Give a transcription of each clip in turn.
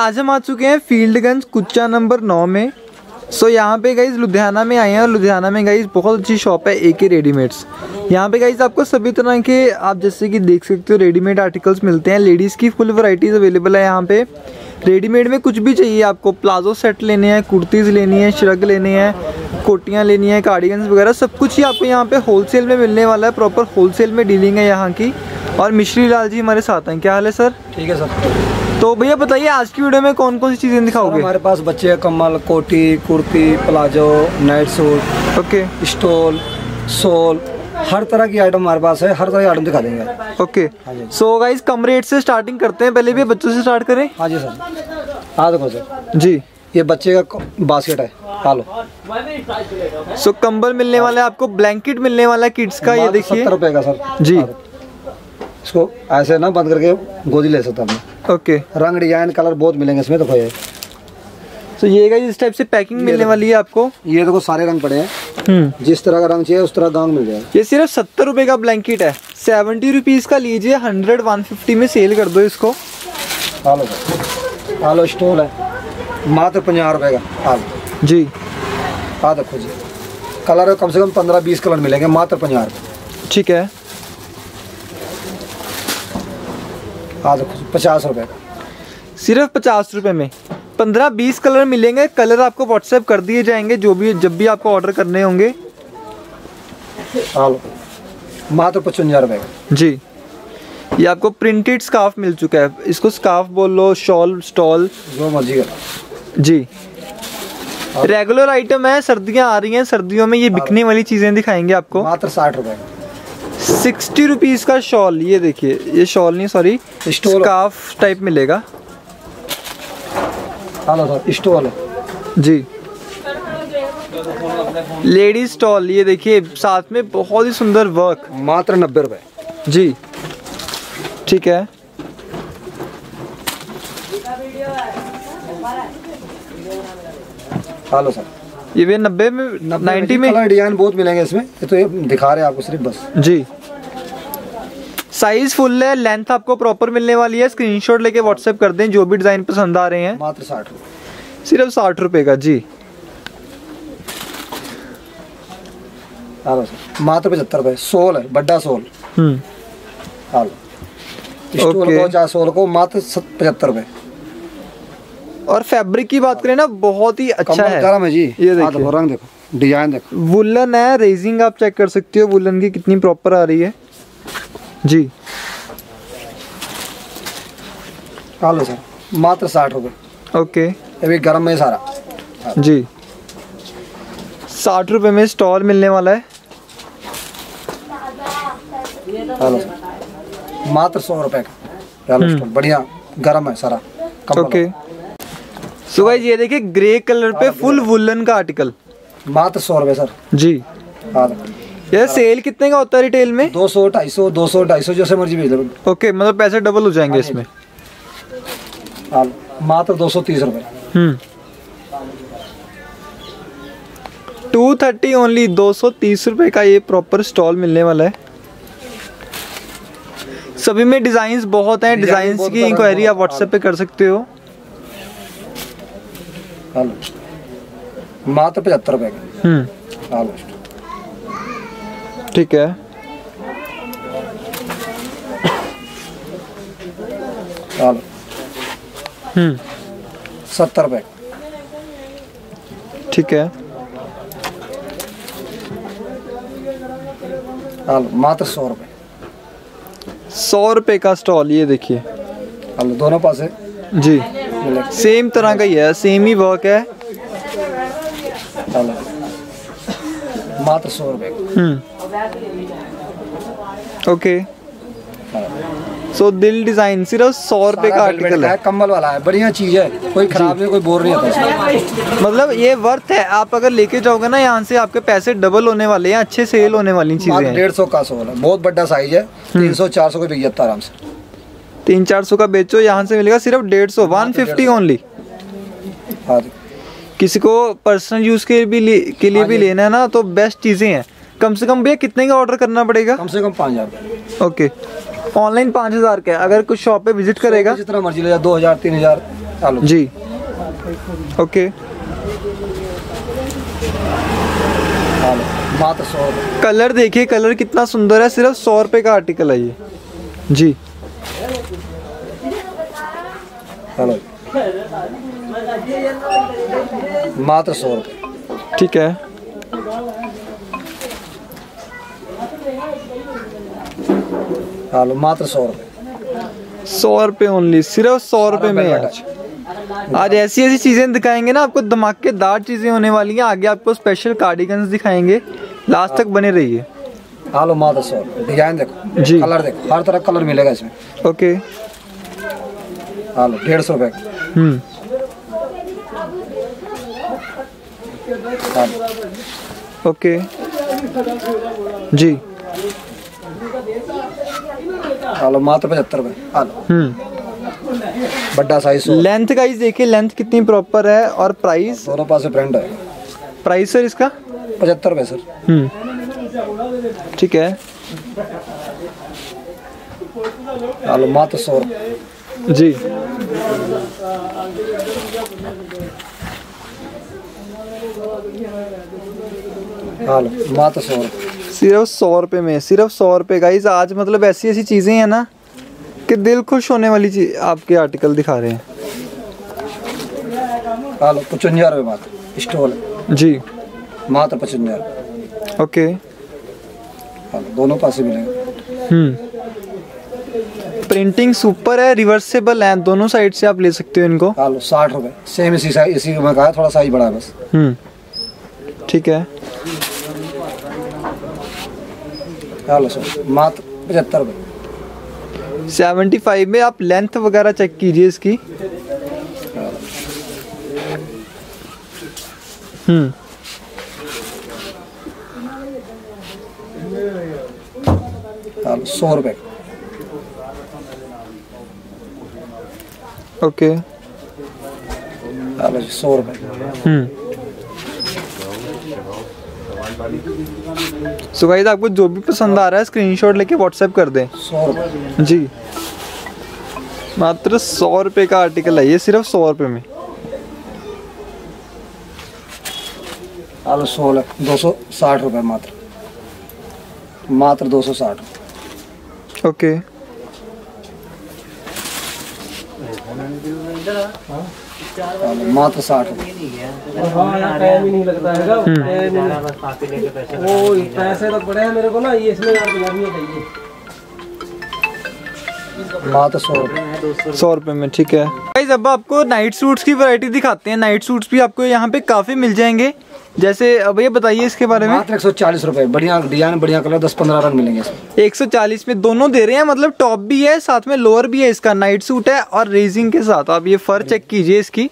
आज हम आ चुके हैं फील्डगंज कुच्चा नंबर नौ में। सो so, यहाँ पे गाइज़ लुधियाना में आए हैं और लुधियाना में गाइज़ बहुत अच्छी शॉप है ए के रेडीमेड्स यहाँ पे गाइज़ आपको सभी तरह के आप जैसे कि देख सकते हो रेडीमेड आर्टिकल्स मिलते हैं। लेडीज़ की फुल वैरायटीज़ अवेलेबल है यहाँ पे। रेडीमेड में कुछ भी चाहिए आपको प्लाजो सेट लेने हैं कुर्तीज़ लेनी है श्रग लेने हैं कोटियाँ लेनी है कार्डिगन्स वगैरह सब कुछ ही आपको यहाँ पे होलसेल में मिलने वाला है। प्रॉपर होलसेल में डीलिंग है यहाँ की। और मिश्री लाल जी हमारे साथ हैं। क्या हाल है सर ठीक है सर तो भैया बताइए आज की वीडियो में कौन कौन सी चीज़ें दिखाओगे? हमारे पास बच्चे का कम्बल कोटी kurti palazzo night suit okay. Stole soul हर तरह की आइटम हमारे पास है हर तरह की आइटम दिखा देंगे। ओके। हाँ सो गाइस कम रेट से स्टार्टिंग करते हैं पहले भी बच्चों से स्टार्ट करें। हाँ जी सर। हाँ देखो सर। जी। ये बच्चे का बास्केट है खा लो सो कंबल मिलने वाला है आपको ब्लैंकेट मिलने वाला है किड्स का ये देखिए। सत्तर रुपए का सर। जी। इसको ऐसे ना बंद करके गोदी ले सकता हूँ ओके। रंग डिज़ाइन कलर बहुत मिलेंगे इसमें देखो ये। सो ये इस टाइप से पैकिंग मिलने वाली है आपको? ये देखो सारे रंग पड़े हैं। हम्म। जिस तरह का रंग चाहिए उस तरह का रंग मिल जाएगा। ये सिर्फ़ सत्तर रुपए का ब्लैंकेट है। सेवेंटी रुपीज़ का लीजिए हंड्रेड वन फिफ्टी में सेल कर दो इसको। खा लो। सर स्टोल है। मात्र पंजाह रुपए का। खा लो। जी। हाँ देखो जी। कलर कम से कम पंद्रह बीस कलर मिलेंगे मात्र पंजाह रुपये ठीक है। हाँ देखो पचास रुपये का। सिर्फ़ पचास रुपए में? पंद्रह बीस कलर मिलेंगे कलर आपको व्हाट्सएप कर दिए जाएँगे जो भी जब भी आपको ऑर्डर करने होंगे। हाँ मात्र पचवंजा रुपये का। जी। ये आपको प्रिंटेड स्कार्फ मिल चुका है। इसको स्कार्फ बोल लो शॉल स्टॉल जो मर्ज़ी कर। जी। रेगुलर आइटम है सर्दियाँ आ रही हैं सर्दियों में ये बिकने वाली चीज़ें दिखाएँगे आपको। मात्र साठ रुपये का। सिक्सटी रुपीज़ का शॉल ये देखिए ये शॉल नहीं सॉरी। स्कार्फ टाइप मिलेगा। स्टोल। जी। लेडीज़ स्टॉल ये देखिए साथ में बहुत ही सुंदर वर्क मात्र नब्बे रुपये जी। ठीक है। हाँ लो सर। ये भी नब्बे में नाइन्टी में। कलर डिज़ाइन बहुत मिलेंगे इसमें। ये तो ये दिखा रहे हैं आपको सिर्फ़ बस। जी। साइज़ फुल है लेंथ आपको प्रॉपर मिलने वाली है। स्क्रीनशॉट लेके व्हाट्सएप कर दें जो भी डिज़ाइन पसंद आ रहे हैं। मात्र साठ सिर्फ़ साठ रुपए का जी। मात्र पचहत्तर रुपये सोल है बड्डा सोल। हम्म। सोल को मात्र पचहत्तर रुपये और फैब्रिक की बात करें ना बहुत ही अच्छा है। गर्म है जी। ये देखो रंग देखो डिज़ाइन देखो। वुलन है रेजिंग आप चेक कर सकते हो वुलन की कितनी प्रॉपर आ रही है। जी। हाँ लो सर मात्र साठ रुपये ओके ये भी गर्म है सारा। जी। साठ रुपए में स्टॉल मिलने वाला है। हाँ लो सर मात्र सौ रुपये का। हाँ बढ़िया गर्म है सारा। ओके सो गाइस ये देखिए ग्रे कलर पे फुल वुलन का आर्टिकल मात्र सौ रुपये सर। जी। हाँ। ये सेल कितने का होता है रिटेल में? दो सौ ढाई सौ दो सौ ढाई सौ जैसे मर्ज़ी भेज दो। ओके मतलब पैसे डबल हो जाएँगे इसमें। हाँ। मात्र दो सौ तीस हम्म। टू थर्टी ओनली दो सौ तीस रुपए का ये प्रॉपर स्टॉल मिलने वाला है। सभी में डिज़ाइन बहुत हैं डिज़ाइन की इंक्वायरी आप व्हाट्सएप पे कर सकते हो। हाँ मात्र पचहत्तर रुपये का। हम्म। हाँ ठीक है। हाँ हम्म। सत्तर रुपये। का ठीक है। हाँ मात्र सौ रुपए सौ रुपए का स्टॉल ये देखिए। हाँ दोनों पासे। जी। मिलेगा सेम तरह का ही है सेम ही वर्क है। मात्र सौ हम्म। ओके सो so, दिल डिज़ाइन सिर्फ़ सौ रुपए का आर्टिकल है। कम्बल वाला है बढ़िया चीज़ है कोई खराब नहीं कोई बोर नहीं होता मतलब ये वर्थ है आप अगर लेके जाओगे ना यहाँ से आपके पैसे डबल होने वाले हैं अच्छे सेल होने वाली चीज़ें हैं। डेढ़ सौ का सोल है बहुत बड़ा साइज़ है तीन सौ चार सौ को बिक जाता आराम से। तीन चार सौ का बेचो यहाँ से मिलेगा सिर्फ़ डेढ़ सौ वन फिफ्टी ओनली हाँ किसी को पर्सनल यूज़ के भी के लिए भी लेना है ना तो बेस्ट चीज़ें हैं। कम से कम भैया कितने का ऑर्डर करना पड़ेगा? कम से कम पाँच हज़ार। ओके ऑनलाइन पाँच हज़ार का है। अगर कुछ शॉप पे विज़िट करेगा? जितना मर्ज़ी ले जाओ दो हज़ार तीन हज़ार जी। ओके रुपये कलर देखिए कलर कितना सुंदर है सिर्फ़ सौ रुपए का आर्टिकल है ये। जी। हेलो मात्र सौ रुपये। ठीक है। आलू मात्र सौ रुपये। सौ रुपए ओनली सिर्फ़ सौ रुपए में है आज आज ऐसी ऐसी चीज़ें दिखाएँगे ना आपको धमाकेदार चीज़ें होने वाली हैं। आगे आपको स्पेशल कार्डिगन्स दिखाएँगे। लास्ट तक बने रहिए। आलू मात्र सौ रुपये डिज़ाइन देखो जी। कलर देखो हर तरह कलर मिलेगा इसमें। ओके। आलू डेढ़ सौ रुपये हम्म। ओके। जी। आलू मात्र पचहत्तर रुपये आलू। हम्म। बड़ा साइज़ लेंथ गाइस देखिए लेंथ कितनी प्रॉपर है और प्राइस दोनों पास प्रिंट है। प्राइस सर इसका? पचहत्तर रुपये सर हम्म। ठीक है। आलू मात्र सौ जी। आलू मात्र सौ रुपये सिर्फ़ सौ रुपए में सिर्फ़ सौ रुपए गाइस आज मतलब ऐसी ऐसी चीज़ें हैं ना कि दिल खुश होने वाली चीज़ आपके आर्टिकल दिखा रहे हैं। आलू पचवंजा रुपये मात्र स्टॉल। जी। मात्र पचवंजा ओके। दोनों पास मिलेंगे। हम्म। प्रिंटिंग सुपर है रिवर्सेबल है दोनों साइड से आप ले सकते हो इनको। आलू साठ रुपये सेम इसी साइज़ इसी में कहा थोड़ा साइज़ बड़ा है बस। हम्म। ठीक है। आलू सौ। मात्र पचहत्तर रुपये सेवेंटी फाइव में आप लेंथ वगैरह चेक कीजिए इसकी। हम्म। आलू सौ रुपये ओके। आलू जी सौ रुपये हम्म। सो गाइस आपको जो भी पसंद आ रहा है स्क्रीनशॉट लेके व्हाट्सएप कर दें। सौ रुपये जी। मात्र सौ रुपए का आर्टिकल है ये सिर्फ़ सौ रुपए में। आलू सोलह दो सौ साठ रुपये मात्र। मात्र दो सौ साठ। ओके। मात्र साठ। ही नहीं लगता है वो पैसे तो पड़े हैं मेरे को ना ये इसमें यार गुलाबी चाहिए मात्र सौ रुपये सौ रुपए में ठीक है। भाई अब आपको नाइट सूट्स की वैरायटी दिखाते हैं। नाइट सूट्स भी आपको यहाँ पे काफ़ी मिल जाएँगे। जैसे अब ये बताइए इसके बारे में। एक सौ चालीस रुपए। बढ़िया डिज़ाइन बढ़िया कलर दस पंद्रह रंग मिलेंगे एक सौ चालीस में दोनों दे रहे हैं मतलब टॉप भी है साथ में लोअर भी है इसका। नाइट सूट है और रेजिंग के साथ। आप ये फर चेक कीजिए इसकी।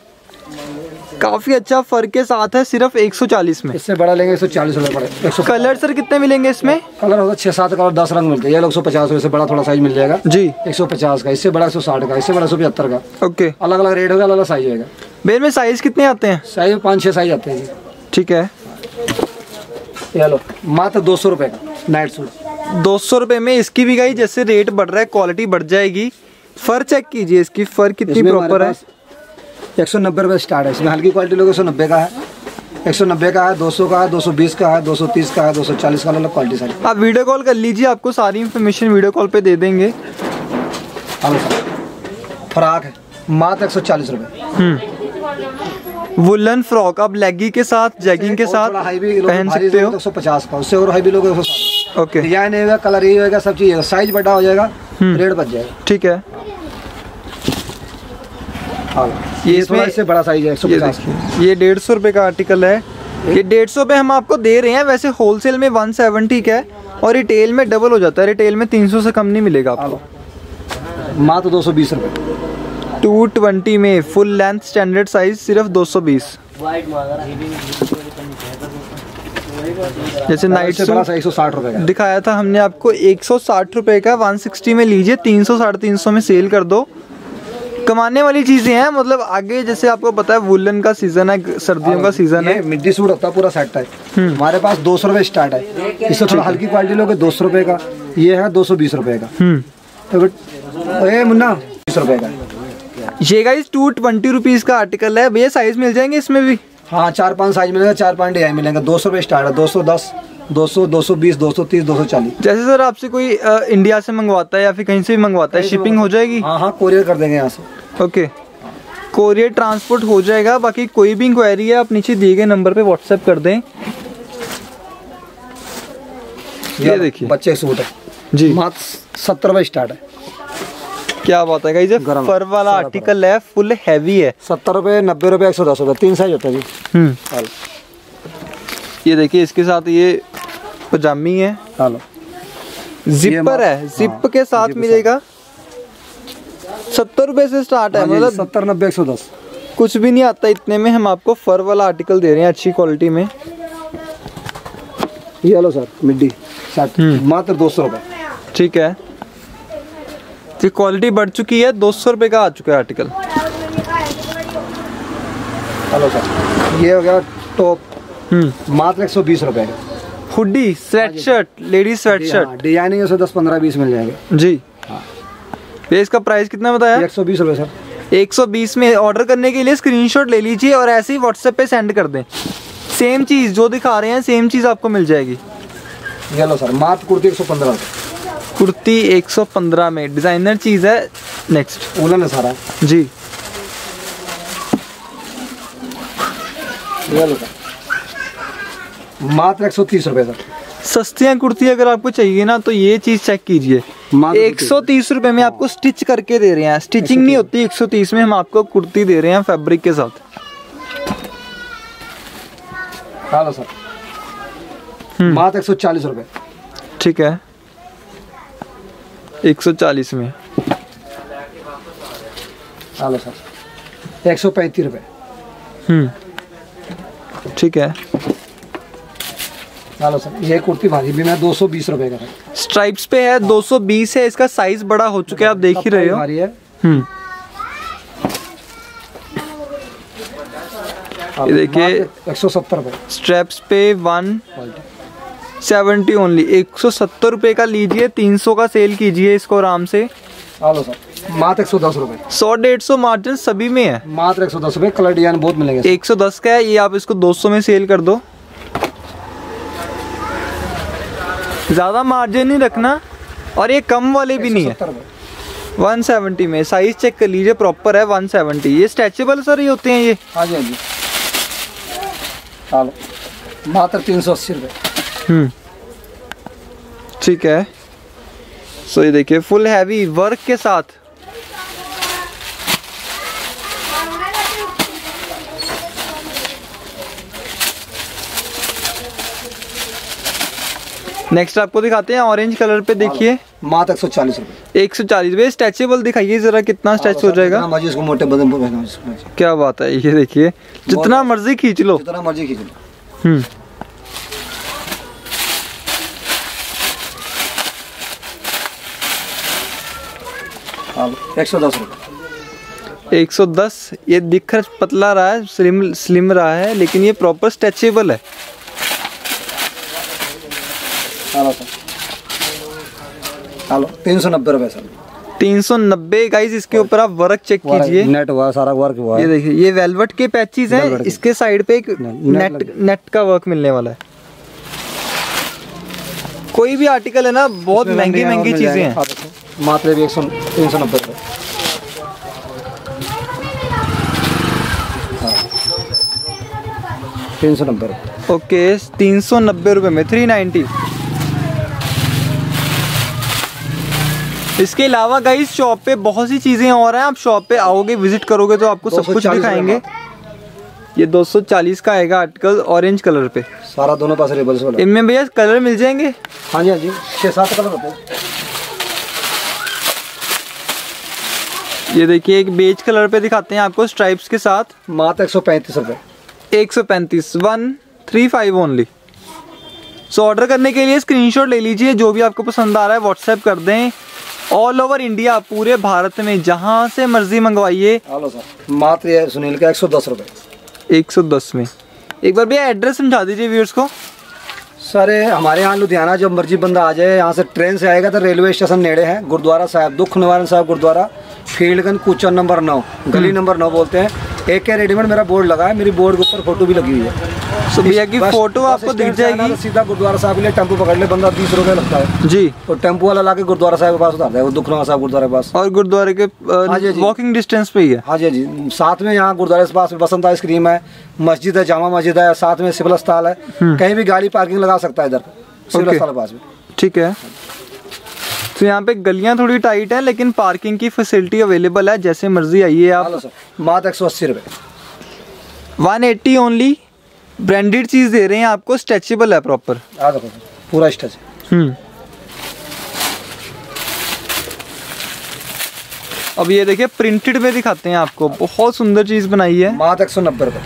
काफ़ी अच्छा फर के साथ है सिर्फ़ 140 में। इससे बड़ा लेंगे एक सौ चालीस रुपये पड़े। कलर सर कितने मिलेंगे इसमें? कलर होगा छः सात कलर दस रंग मिलते हैं। ये लोग सौ पचास रुपये से बड़ा थोड़ा साइज़ मिल जाएगा। जी। एक सौ पचास का इससे बड़ा एक सौ साठ का इससे बड़ा सौ पचहत्तर का। ओके। अलग अलग रेट होगा अलग अलग साइज़ होगा बेल में साइज़ कितने आते हैं? साइज़ पाँच छः साइज़ आते हैं ठीक है। ये लो मात्र दो सौ रुपये का नाइट सूट दो सौ रुपए में इसकी भी गई जैसे रेट बढ़ रहा है क्वालिटी बढ़ जाएगी। फर चेक कीजिए इसकी फर कितनी प्रॉपर है? एक सौ नब्बे रुपये स्टार्ट है। इसमें हल्की क्वालिटी लोग एक सौ नब्बे का है। एक सौ नब्बे का है दो सौ का है दो सौ बीस का है दो सौ तीस का है दो सौ चालीस का अलग क्वालिटी सारी। आप वीडियो कॉल कर लीजिए आपको सारी इन्फॉर्मेशन वीडियो कॉल पे दे देंगे। फ्राक है। मात्र एक सौ चालीस रुपये वुलन फ्रॉक आप लेगी के साथ जैगिंग के साथ पहन सकते हो। एक सौ पचास का उससे और हाई भी लोग ओके डिज़ाइन होगा कलर ये होगा सब चीज़ साइज़ बड़ा हो जाएगा रेट बच जाएगा। ठीक है। हाँ। ये थोड़ा इससे बड़ा साइज़ है ये देखिए ये डेढ़ सौ रुपये का आर्टिकल है। ये डेढ़ सौ पे हम आपको दे रहे हैं वैसे होलसेल में वन सेवेंटी का है और रिटेल में डबल हो जाता है। रिटेल में तीन सौ से कम नहीं मिलेगा आपको। मात्र दो सौ बीस रुपये टू ट्वेंटी में फुल लेंथ स्टैंडर्ड साइज़ सिर्फ़ दो सौ बीस। जैसे नाइट सूट एक सौ साठ रुपये का दिखाया था हमने आपको एक सौ साठ रुपये का वन सिक्सटी में लीजिए तीन सौ साढ़े तीन सौ में सेल कर दो। कमाने वाली चीज़ें हैं मतलब आगे जैसे आपको पता है वुलन का सीज़न है सर्दियों का सीज़न ये है। मिड्डी सूट होता है पूरा सेट है। हमारे पास दो सौ रुपये स्टार्ट है। इससे थोड़ा हल्की क्वालिटी लोगे दो सौ रुपये का। ये है दो सौ बीस रुपये का। हम्म। तो ए मुन्ना बीस रुपये का। ये गाइस टू ट्वेंटी रुपीज़ का आर्टिकल है। भैया साइज़ मिल जाएँगे इसमें भी? हाँ चार पाँच साइज़ मिलेगा चार पाँच डिज़ाइन मिलेंगे। दो सौ रुपये स्टार्ट है दो सौ दस दो सौ दो सौ बीस दो सौ तीस दो सौ चालीस। जैसे सर आपसे कोई अ, इंडिया से मंगवाता है या फिर कहीं से भी मंगवाता है शिपिंग हो जाएगी? हाँ हाँ कोरियर कर देंगे यहाँ से। ओके कोरियर ट्रांसपोर्ट हो जाएगा बाकी कोई भी इंक्वायरी है आप नीचे दिए गए नंबर पे व्हाट्सएप कर दें। ये देखिए। बच्चे सूट है। जी। मात्र सत्तर रुपये स्टार्ट है। क्या बात है गाइस फर वाला आर्टिकल है फुल हैवी है। सत्तर रुपये नब्बे रुपये एक सौ दस रुपये तीन साइज़ होता है जी। हम्म। ये देखिए इसके साथ ये पजामी है। जिपर है जिप हाँ, के साथ। मिलेगा। सत्तर रुपए से स्टार्ट है मतलब सत्तर नब्बे एक सौ दस। कुछ भी नहीं आता इतने में हम आपको फर वाला आर्टिकल दे रहे हैं अच्छी क्वालिटी में। ये लो सर मिड्डी मात्र दो सौ रुपये ठीक है। तो क्वालिटी बढ़ चुकी है दो सौ रुपये का आ चुका है आर्टिकल हेलो सर ये हो गया टॉप हम्म। मात्र एक सौ बीस रुपये hoodie sweatshirt ladies sweatshirt हाँ, डिज़ाइनिंग से दस पंद्रह बीस मिल जाएँगे। जी। ये इसका प्राइस कितना बताया? एक सौ बीस रुपये सर। 120 में ऑर्डर करने के लिए स्क्रीनशॉट ले लीजिए और ऐसे ही व्हाट्सएप पे सेंड कर दें। सेम चीज़ जो दिखा रहे हैं सेम चीज़ आपको मिल जाएगी। ये लो सर मात्र कुर्ती एक सौ पंद्रह। कुर्ती 115 में डिज़ाइनर चीज़ है। नेक्स्ट उलन है सारा। जी। ये लो सर मात्र एक सौ तीस रुपये सर सस्तियाँ कुर्ती अगर आपको चाहिए ना तो ये चीज़ चेक कीजिए। एक सौ तीस रुपये में आपको स्टिच करके दे रहे हैं। स्टिचिंग नहीं होती एक सौ तीस में हम आपको कुर्ती दे रहे हैं फैब्रिक के साथ। Hello sir. मात्र एक सौ चालीस रुपये ठीक है। एक सौ चालीस में। Hello sir. एक सौ पैंतीस रुपये हम्म। ठीक है। हेलो सर ये कुर्ती भारी भी मैं दो सौ बीस रुपये का है स्ट्राइप्स पे है 220 है इसका साइज़ बड़ा हो चुका है आप देख ही रहे हो। हम्म। ये देखिए। एक सौ सत्तर रुपये स्ट्रैप्स पे वन सेवेंटी ओनली एक सौ सत्तर रुपये का लीजिए तीन सौ का सेल कीजिए इसको आराम से। हेलो सर मात्र एक सौ दस रुपये सौ डेढ़ सौ मार्जिन सभी में है। मात्र एक सौ दस रुपये कलर डिज़ाइन बहुत मिलेंगे एक सौ दस का है ये आप इसको दो सौ में सेल कर दो। ज़्यादा मार्जिन नहीं रखना और ये कम वाले भी नहीं है। सत्तर रुपये 170 में। साइज़ चेक कर लीजिए प्रॉपर है 170 ये स्ट्रेचेबल सर ये होते हैं ये? हाँ जी हाँ जी। हेलो मात्र तीन सौ अस्सी रुपये हम्म। ठीक है। सो ये देखिए फुल हैवी वर्क के साथ। नेक्स्ट आपको दिखाते हैं ऑरेंज कलर पे देखिए। मात्र एक सौ चालीस रुपये एक सौ चालीस। वे स्ट्रेचेबल दिखाइए जरा कितना स्ट्रेच हो जाएगा? जितना मर्ज़ी इसको मोटे बदन पर। क्या बात है ये देखिए जितना मर्ज़ी खींच लो। जितना मर्ज़ी खींच लो। हम्म। एक सौ दस रुपये 110 ये दिख रहा पतला रहा है स्लिम स्लिम रहा है लेकिन ये प्रॉपर स्ट्रेचेबल है। हेलो सर हेलो तीन सौ नब्बे रुपये सर 390 गाइस इसके ऊपर आप वर्क चेक कीजिए। नेट हुआ सारा वर्क हुआ। ये देखिए ये वेलवेट के पैचेस हैं इसके साइड पे एक नेट नेट नेट का वर्क मिलने वाला है। कोई भी आर्टिकल है ना बहुत महँगी महँगी चीज़ें हैं। मात्र भी एक सौ तीन सौ नब्बे रुपये तीन सौ नब्बे ओके तीन सौ नब्बे रुपये में थ्री नाइन्टी इसके अलावा गाइस शॉप पे बहुत सी चीज़ें और हैं। आप शॉप पे आओगे विज़िट करोगे तो आपको सब कुछ दिखाएँगे। ये 240 का आएगा आर्टिकल ऑरेंज कलर पे। सारा दोनों पास रेबल्स वाला। इनमें भैया कलर मिल जाएँगे? हाँ जी हाँ जी। छः सात कलर होते हैं। ये देखिए एक बेज कलर पे दिखाते हैं आपको स्ट्राइप्स के साथ। मात्र एक सौ पैंतीस रुपये एक सौ पैंतीस। One three five only so order करने के लिए स्क्रीनशॉट ले लीजिए जो भी आपको पसंद आ रहा है व्हाट्सएप कर दें। ऑल ओवर इंडिया पूरे भारत में जहाँ से मर्ज़ी मंगवाइए। मात्र सुनील का एक सौ दस रुपये 110 में। एक बार भैया एड्रेस समझा दीजिए व्यूर्स को। सर हमारे यहाँ लुधियाना जब मर्ज़ी बंदा आ जाए यहाँ से ट्रेन से आएगा तो रेलवे स्टेशन नेड़े हैं गुरुद्वारा साहब दुख निवारण साहब गुरुद्वारा फील्डगंज कुचन नंबर नौ गली नंबर नौ बोलते हैं। एक के रेडीमेड मेरा बोर्ड लगा है मेरी बोर्ड के ऊपर फ़ोटो भी लगी हुई है। तो भैया की फ़ोटो आपको दिख से जाएगी। सीधा गुरुद्वारा साहब के लिए टेंपो पकड़ ले बंदा बीस रुपये लगता है। जी। तो टेंपो वाला ला के गुरुद्वारा साहब के पास उतार वो दुख निवारण साहब गुरुद्वारे के पास। और गुरुद्वारे के हाँ। वॉकिंग डिस्टेंस पे ही है। हाँ जी जी। साथ में यहाँ गुरुद्वारे के पास बसंत आइसक्रीम है मस्जिद है जामा मस्जिद है साथ में सिविल अस्पताल है। कहीं भी गाड़ी पार्किंग लगा सकता है इधर सिविल अस्पताल के पास में ठीक है। तो यहाँ पे गलियाँ थोड़ी टाइट है लेकिन पार्किंग की फैसिलिटी अवेलेबल है जैसे मर्ज़ी आइए आप। मात्र एक सौ अस्सी रुपये 180 ओनली ब्रांडेड चीज़ दे रहे हैं आपको स्ट्रेचेबल है प्रॉपर पूरा स्टेज हम्म। अब ये देखिए प्रिंटेड में दिखाते हैं आपको बहुत सुंदर चीज़ बनाई है। मात्र एक सौ नब्बे रुपये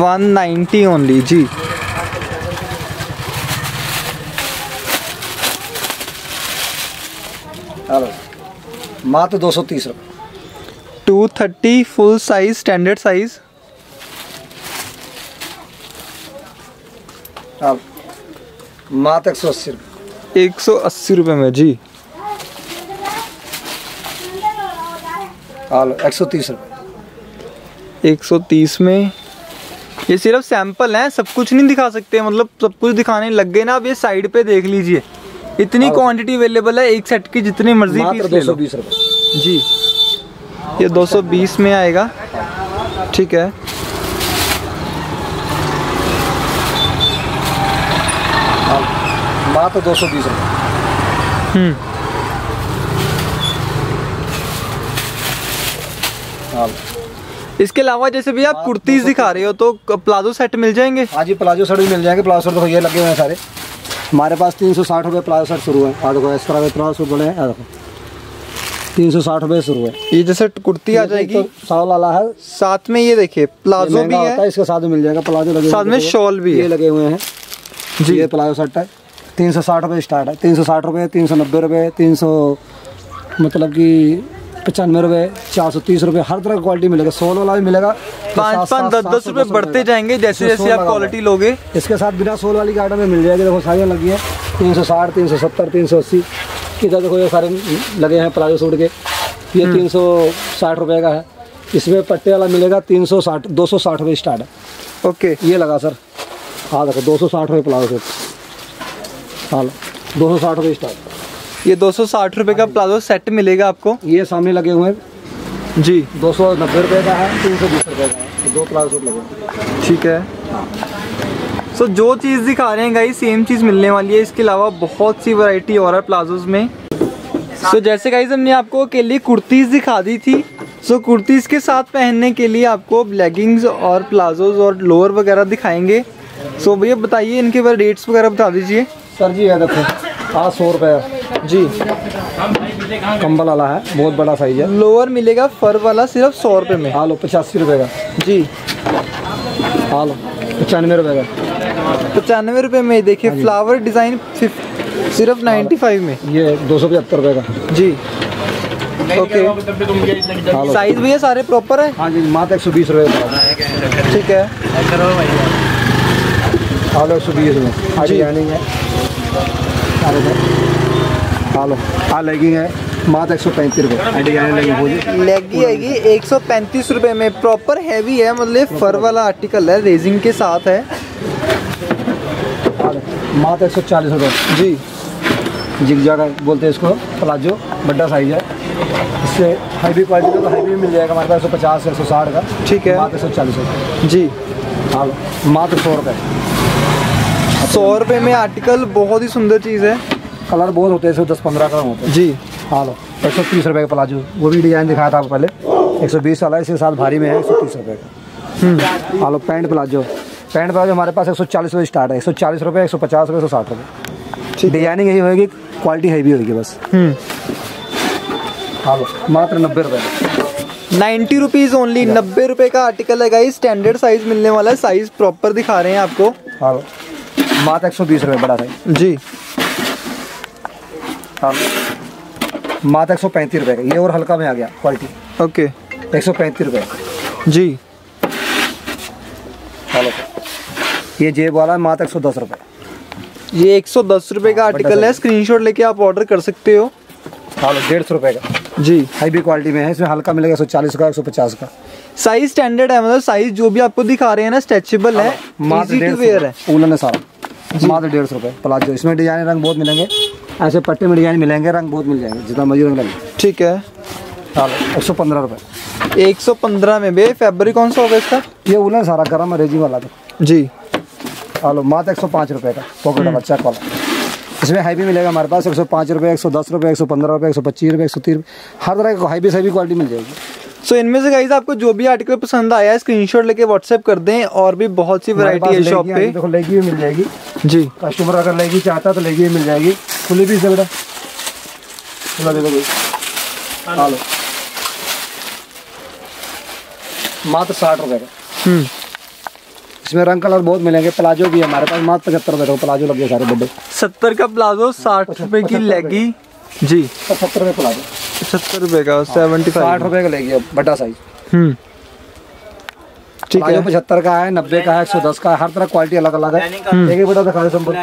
190 ओनली जी। हेलो। मात्र दो सौ तीस रुपये 230 full size standard size hello. मात्र एक सौ अस्सी रुपये एक सौ अस्सी रुपये में जी। हेलो एक सौ तीस रुपये एक सौ तीस में। ये सिर्फ़ सैंपल हैं सब कुछ नहीं दिखा सकते मतलब सब कुछ दिखाने लग गए ना अब ये साइड पे देख लीजिए। इतनी क्वांटिटी अवेलेबल है एक सेट की जितनी मर्ज़ी पीस दो ले। सौ लो जी। ये 220 में आएगा। ठीक है। मात्र दो सौ बीस रुपये हम्म। इसके अलावा जैसे भी आप कुर्तीज दिखा रहे हो तो प्लाजो सेट मिल जाएँगे? हाँ जी प्लाजो सेट भी मिल जाएँगे प्लाजो शर्ट तो ये लगे हुए हैं सारे। हमारे पास तीन सौ साठ रुपये प्लाजो शर्ट शुरू है। आ देखो इस तरह के प्लाजो शर्ट बने हैं देखो। तीन सौ साठ रुपये शुरू है। ये जैसे कुर्ती आ जाएगी। तो साव वाला है। साथ में ये देखिए प्लाजो भी है। है इसके साथ में मिल जाएगा। प्लाजो लगे साथ में शॉल भी ये लगे हुए हैं। जी। ये प्लाजो शर्ट है। तीन सौ साठ रुपये स्टार्ट है। तीन सौ साठ रुपये तीन सौ नब्बे रुपये तीन सौ मतलब कि पचानवे रुपये चार सौ तीस रुपये हर तरह की क्वालिटी मिलेगा। सोल वाला भी मिलेगा तो पाँच पाँच दस दस सौ रुपए बढ़ते जाएँगे जैसे जैसे सोल आप क्वालिटी लोगे। इसके साथ बिना सोल वाली गार्डन में मिल जाएगी। देखो सारियाँ लगी हैं तीन सौ साठ तीन सौ सत्तर तीन सौ अस्सी। इधर देखो ये सारे लगे हैं प्लाजो सूट के। ये हम्म। तीन सौ साठ रुपये का है। इसमें पट्टे वाला मिलेगा तीन सौ साठ दो सौ साठ रुपये स्टार्ट है। ओके। ये लगा सर हाँ देखो दो सौ साठ रुपये प्लाजो सूट। हाँ दो सौ साठ रुपये स्टार्ट ये दो सौ साठ रुपये का प्लाजो सेट मिलेगा आपको। ये सामने लगे हुए हैं। जी। दो सौ नब्बे रुपये का है तीन सौ बीस रुपये का है। दो प्लाजो सूट लगे ठीक है। सो so, जो चीज़ दिखा रहे हैं गाई सेम चीज़ मिलने वाली है। इसके अलावा बहुत सी वैरायटी और है प्लाजोज में। सो so, जैसे गाइस हमने आपको अकेली कुर्तीज़ दिखा दी थी। सो so, कुर्तीज़ के साथ पहनने के लिए आपको लेगिंग्स और प्लाजोज और लोअर वगैरह दिखाएँगे। सो so, भैया बताइए इनके बारे रेट्स वगैरह बता दीजिए। सर जी ये देखो आज सौ रुपये जी। कंबल वाला है बहुत बड़ा साइज़ है। लोअर मिलेगा फर वाला सिर्फ़ सौ रुपये में। हाँ लो पचासी रुपये का। जी। हाँ लो पचानवे रुपये का। पचानवे रुपये में देखिए फ्लावर डिज़ाइन सिर्फ़ नाइन्टी फाइव में। ये दो सौ पचहत्तर रुपये का। जी। ओके हाँ साइज़ भैया सारे प्रॉपर है? हाँ जी मात्र एक सौ बीस रुपये का। ठीक है। हाँ लो एक सौ बीस में। हाँ जी नहीं है हाँ लो। हाँ लो हाँ लेगिंग है मात्र एक सौ पैंतीस रुपये हाँ लेगी आएगी एक सौ पैंतीस रुपये में। प्रॉपर हैवी है मतलब फर वाला आर्टिकल है रेजिंग के साथ है। मात्र एक सौ चालीस रुपये जी जिग जागा बोलते हैं इसको प्लाजो बड्डा साइज़ है। इससे हैवी क्वालिटी का तो हैवी भी मिल जाएगा हमारे पास एक सौ पचास एक सौ साठ का। ठीक है। मात्र एक सौ चालीस रुपये जी। हाँ मात्र सौ रुपये सौ रुपये में आर्टिकल बहुत ही सुंदर चीज़ है। कलर बहुत होते हैं इसमें दस पंद्रह का होते हैं। जी। हाँ लो एक सौ तीस रुपये का प्लाजो वो भी डिज़ाइन दिखाया था आपको पहले। एक सौ बीस वाला इसके साथ भारी में है एक सौ तीस रुपये का। हाँ लो पैंट प्लाजो। पैंट प्लाजो हमारे पास एक सौ चालीस रुपये स्टार्ट है एक सौ चालीस रुपये एक सौ पचास रुपये एक सौ साठ रुपये डिज़ाइनिंग यही होगी क्वालिटी हैवी होगी बस। हम्म। हाँ लो मात्र नब्बे रुपये नाइन्टी रुपीज़ ओनली नब्बे रुपये का आर्टिकल है गाइस स्टैंडर्ड साइज़ मिलने वाला है साइज़ प्रॉपर दिखा रहे हैं आपको। हाँ लो मात्र एक सौ बीस रुपये बड़ा साइज़ जी। मात्र एक सौ पैंतीस रुपये का। ये और हल्का में आ गया क्वालिटी ओके। एक सौ पैंतीस रुपये जी। हाँ ये जेब वाला है मात्र एक सौ दस रुपये ये एक सौ दस रुपये का हाँ, आर्टिकल है size। स्क्रीनशॉट लेके आप ऑर्डर कर सकते हो। हाँ लो डेढ़ सौ रुपये का। जी। हैवी क्वालिटी में है इसमें हल्का मिलेगा एक सौ चालीस का एक सौ पचास का। साइज़ स्टैंडर्ड है मतलब साइज़ जो भी आपको दिखा रहे हैं ना स्ट्रेचेबल है मात्र डेढ़ है। उलन है सारा। मात्र डेढ़ सौ रुपये प्लाजो इसमें डिज़ाइन रंग बहुत मिलेंगे। ऐसे पट्टे में डिज़ाइन मिलेंगे रंग बहुत मिल जाएँगे जितना मर्ज़ी रंग लेंगे ठीक है। एक सौ पंद्रह रुपये एक सौ पंद्रह में बे फैब्रिक कौन सा होगा इसका? ये उलन सारा गर्म है रेजी वाला तो जी। हेलो मात्र एक सौ पाँच रुपये का पॉकेट वाला चेक वाला। इसमें हैवी मिलेगा हमारे पास एक सौ पाँच रुपये एक सौ दस रुपये एक सौ पंद्रह रुपये एक सौ पच्चीस रुपये एक सौ तीस हर तरह की हैवी से हैवी क्वालिटी मिल जाएगी। सो so, इनमें से गाइस आपको जो भी आर्टिकल पसंद आया है स्क्रीनशॉट लेके व्हाट्सएप कर दें और भी बहुत सी वैरायटी है शॉप पे। देखो लेगी भी मिल जाएगी। जी। कस्टमर अगर लेगी चाहता है तो लेगी भी मिल जाएगी। खुली भी बेटा खुला दे दो भाई हेलो मात्र साठ रुपये का हम्म इसमें रंग कलर बहुत मिलेंगे। प्लाजो भी है हमारे पास मात्र पचहत्तर रुपये का प्लाजो लगे सारे बड्डे सत्तर का प्लाजो साठ रुपए की लेगी। जी। पचहत्तर रुपये प्लाजो। पचहत्तर रुपए का सेवेंटी साठ फाइव रुपये का लेगी अब बड़ा साइज़ हम्म। ठीक है। पचहत्तर का है नब्बे का है एक सौ दस का है हर तरह क्वालिटी अलग अलग है एक एक बड़ा दिखा दे संपर्क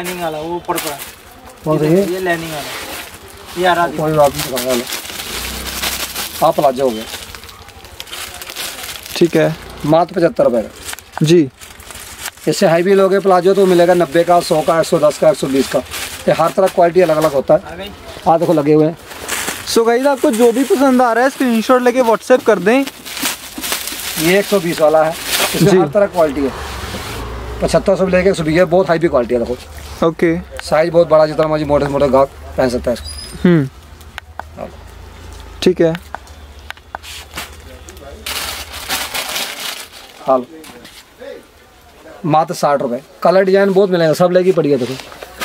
सा ये ये लाइनिंग वाला। ये आ रहा कोई बात नहीं हाँ प्लाजो हो गया ठीक है। मात्र पचहत्तर रुपये का जी। इससे हाई भी लोगे प्लाजो तो मिलेगा नब्बे का सौ का एक सौ दस का एक सौ बीस का। ये हर तरह क्वालिटी अलग अलग होता है। आ हाँ देखो लगे हुए हैं। सो गाइस आपको जो भी पसंद आ रहा है स्क्रीनशॉट लेके व्हाट्सएप कर दें। ये एक सौ बीस वाला है। इसमें हर तरह क्वालिटी है। पचहत्तर सौ लेके एक सौ बीस है बहुत हाईवी क्वालिटी है देखो। ओके साइज़ बहुत बड़ा जितना मर्ज़ी मोटे मोटे गाहक पहन सकता है इसको। हम्म। ठीक है। हाल मात्र साठ रुपए। कलर डिज़ाइन बहुत मिलेगा सब लेगी पड़ी है देखो।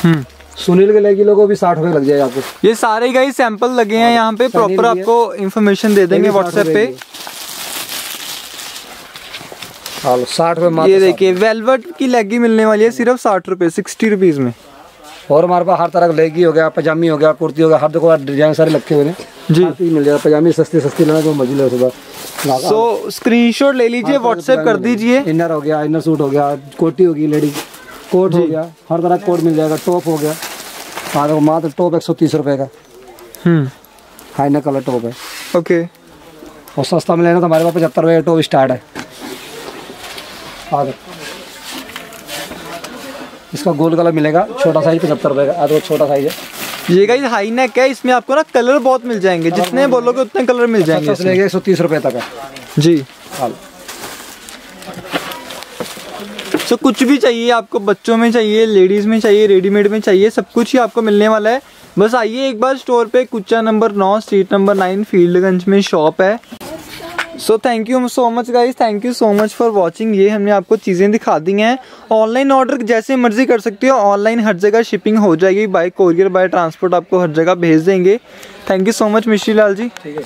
हम्म। सुनील के लेगी लोगों भी साठ रुपये लग जाएगा आपको। ये सारे गाइस सैंपल लगे हैं यहाँ पे प्रॉपर आपको इन्फॉर्मेशन दे देंगे ये भी 60 व्हाट्सएप पे। की है। साठ रुपये ये देखिए वेलवेट की लेगी मिलने वाली है सिर्फ़ साठ रुपए सिक्सटी रुपीज़ में। और हमारे पास हर तरह का लेगी हो गया पजामी हो गया कुर्ती हो गया हर देखो डिज़ाइन सारे रखे हुए हैं। जी। मिल जाएगा पजामी सस्ती सस्ती लेना जो मर्ज़ी ले सुबह। सो स्क्रीनशॉट ले लीजिए व्हाट्सएप कर दीजिए। इनर हो गया इनर सूट हो गया कोटी होगी लेडीज़ कोट हो गया हर तरह का कोट मिल जाएगा टॉप हो गया। हाँ देखो मात्र टॉप एक सौ तीस रुपये का। हाई नेक कलर टॉप है। ओके और सस्ता में लेना तो हमारे पास पचहत्तर रुपये का टॉप स्टार्ट है। देखो इसका गोल कलर मिलेगा छोटा साइज़ पचहत्तर रुपये का आ देखो छोटा साइज़ है। ये गाइस हाई नेक है इसमें आपको ना कलर बहुत मिल जाएँगे। जितने बोलोगे उतने कलर मिल जाएँगे पचास इसमें। एक सौ तीस रुपये तक है। जी। हाल। सो कुछ भी चाहिए आपको बच्चों में चाहिए लेडीज़ में चाहिए रेडीमेड में चाहिए सब कुछ ही आपको मिलने वाला है। बस आइए एक बार स्टोर पे कुचा नंबर नौ स्ट्रीट नंबर नाइन फील्डगंज में शॉप है। So thank you so much guys thank you so much for watching ये हमने आपको चीज़ें दिखा दी हैं। ऑनलाइन ऑर्डर जैसे मर्ज़ी कर सकते हो। ऑनलाइन हर जगह शिपिंग हो जाएगी। बाई कोरियर बाय ट्रांसपोर्ट आपको हर जगह भेज देंगे। Thank you so much Mishri Lal ji. ठीक है